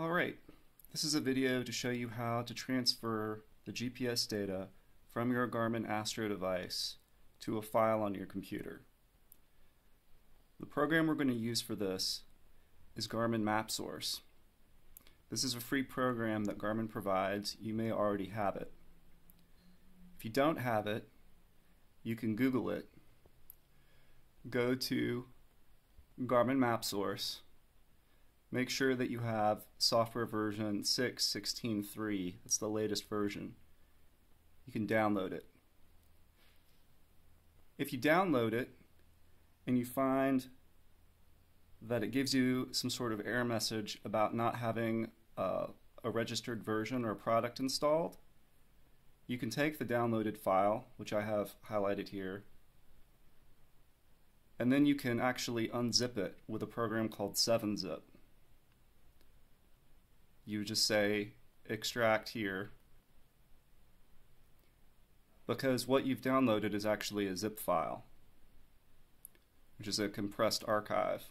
Alright, this is a video to show you how to transfer the GPS data from your Garmin Astro device to a file on your computer. The program we're going to use for this is Garmin MapSource. This is a free program that Garmin provides. You may already have it. If you don't have it, you can Google it. Go to Garmin MapSource make sure that you have software version 6.16.3. That's the latest version. You can download it. If you download it and you find that it gives you some sort of error message about not having uh, a registered version or product installed, you can take the downloaded file, which I have highlighted here, and then you can actually unzip it with a program called 7-zip you just say extract here. Because what you've downloaded is actually a zip file which is a compressed archive.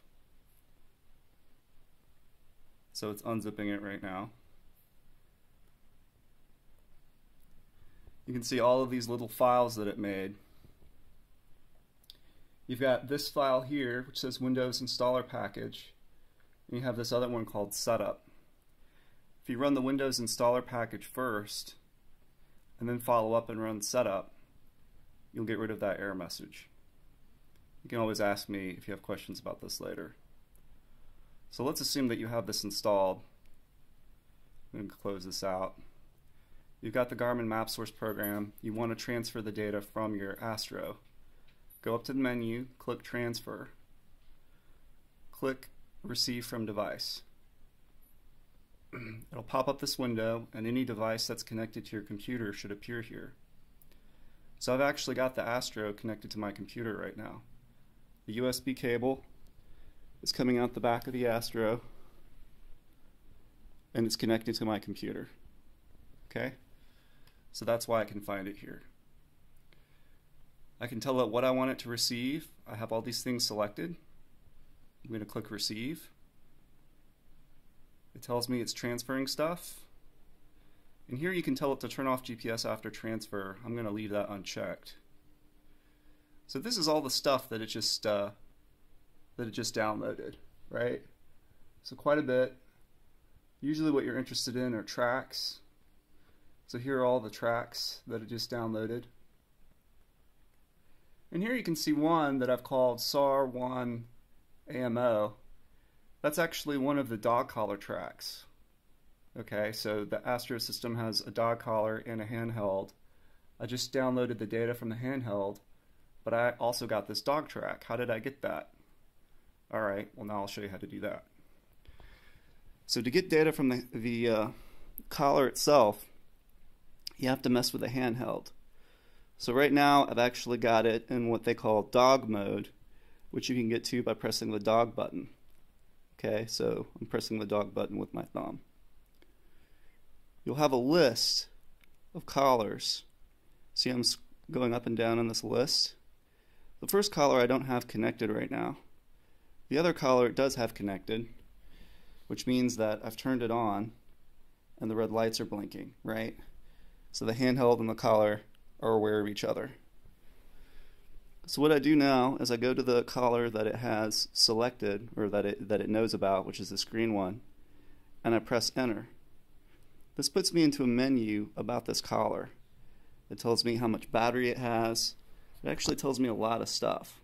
So it's unzipping it right now. You can see all of these little files that it made. You've got this file here which says Windows installer package. And you have this other one called setup if you run the Windows installer package first, and then follow up and run setup, you'll get rid of that error message. You can always ask me if you have questions about this later. So let's assume that you have this installed. I'm going to close this out. You've got the Garmin MapSource program. You want to transfer the data from your Astro. Go up to the menu, click Transfer. Click Receive from Device. It'll pop up this window and any device that's connected to your computer should appear here. So I've actually got the Astro connected to my computer right now. The USB cable is coming out the back of the Astro and it's connected to my computer. Okay? So that's why I can find it here. I can tell it what I want it to receive. I have all these things selected. I'm going to click receive. It tells me it's transferring stuff. And here you can tell it to turn off GPS after transfer. I'm going to leave that unchecked. So this is all the stuff that it just uh, that it just downloaded, right? So quite a bit. Usually what you're interested in are tracks. So here are all the tracks that it just downloaded. And here you can see one that I've called SAR1 AMO. That's actually one of the dog collar tracks. Okay, so the Astro system has a dog collar and a handheld. I just downloaded the data from the handheld, but I also got this dog track. How did I get that? All right, well now I'll show you how to do that. So to get data from the, the uh, collar itself, you have to mess with the handheld. So right now I've actually got it in what they call dog mode, which you can get to by pressing the dog button. Okay, so I'm pressing the dog button with my thumb. You'll have a list of collars. See, I'm going up and down on this list. The first collar I don't have connected right now. The other collar it does have connected, which means that I've turned it on and the red lights are blinking, right? So the handheld and the collar are aware of each other. So what I do now is I go to the collar that it has selected or that it, that it knows about, which is this green one, and I press enter. This puts me into a menu about this collar. It tells me how much battery it has. It actually tells me a lot of stuff.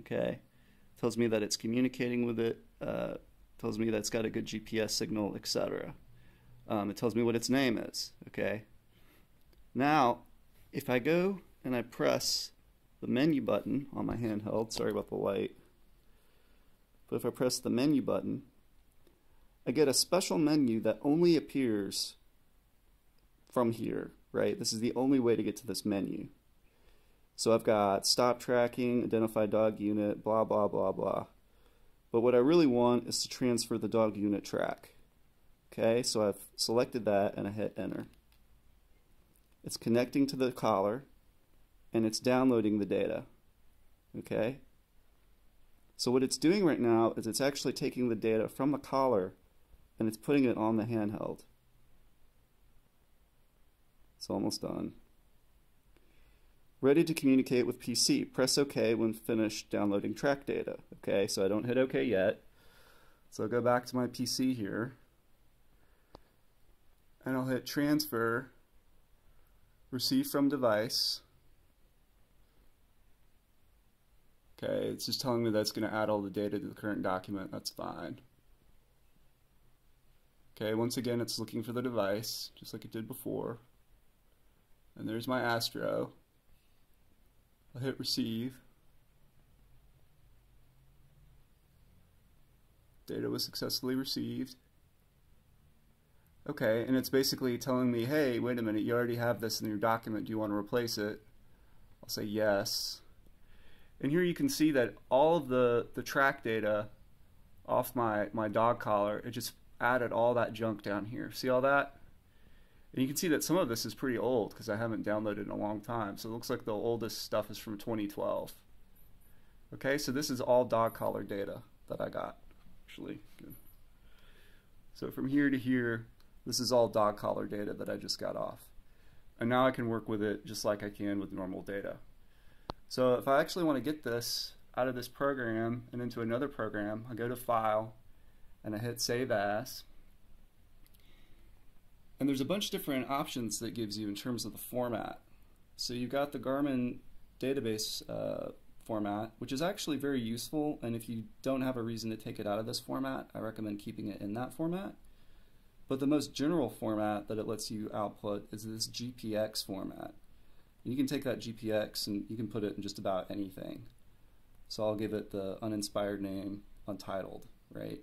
Okay, it tells me that it's communicating with it. Uh, tells me that it's got a good GPS signal, etc. Um, it tells me what its name is. Okay. Now, if I go and I press the menu button on my handheld, sorry about the light, but if I press the menu button, I get a special menu that only appears from here, right? This is the only way to get to this menu. So I've got stop tracking, identify dog unit, blah, blah, blah, blah. But what I really want is to transfer the dog unit track. Okay, so I've selected that and I hit enter. It's connecting to the collar and it's downloading the data. Okay? So what it's doing right now is it's actually taking the data from the collar and it's putting it on the handheld. It's almost done. Ready to communicate with PC. Press OK when finished downloading track data. Okay, so I don't hit OK yet. So I'll go back to my PC here. And I'll hit transfer, receive from device. Okay, it's just telling me that's going to add all the data to the current document. That's fine. Okay, once again, it's looking for the device, just like it did before. And there's my Astro. I'll hit receive. Data was successfully received. Okay, and it's basically telling me, hey, wait a minute, you already have this in your document. Do you want to replace it? I'll say yes. And here you can see that all of the, the track data off my, my dog collar, it just added all that junk down here. See all that? And you can see that some of this is pretty old because I haven't downloaded in a long time. So it looks like the oldest stuff is from 2012. Okay, so this is all dog collar data that I got. Actually. So from here to here, this is all dog collar data that I just got off. And now I can work with it just like I can with normal data. So if I actually want to get this out of this program and into another program, I go to File and I hit Save As. And there's a bunch of different options that gives you in terms of the format. So you've got the Garmin database uh, format, which is actually very useful. And if you don't have a reason to take it out of this format, I recommend keeping it in that format. But the most general format that it lets you output is this GPX format. And you can take that GPX and you can put it in just about anything. So I'll give it the uninspired name, untitled, right?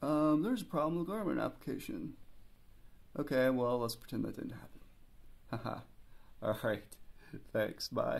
Um, there's a problem with Garmin application. Okay, well, let's pretend that didn't happen. Haha. Alright. Thanks. Bye.